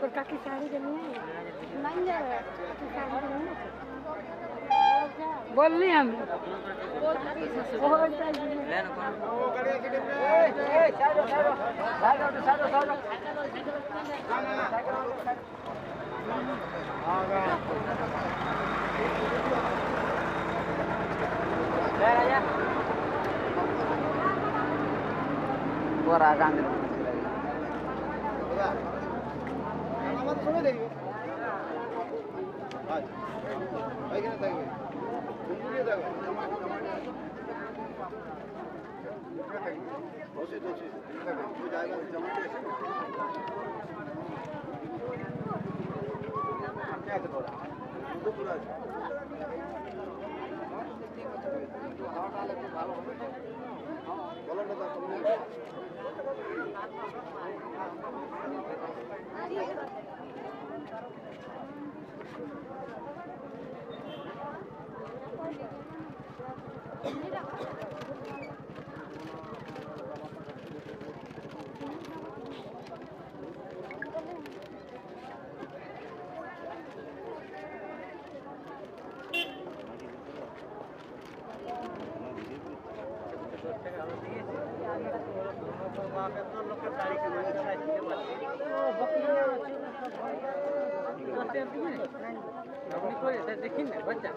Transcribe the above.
Por causa que sai de mim, manja, que sai de mim. Bol nem. Bol nem. Bol nem. Bol nem. Bol nem. Bol nem. Bol nem. Bol nem. Bol nem. Bol nem. Bol nem. Bol nem. Bol nem. নিয়ে নাই যাবে কাকি শাড়িটা নিয়ে বললি আমি ওইটাই নিয়ে। ওরা গান দেখি না। বাচ্চা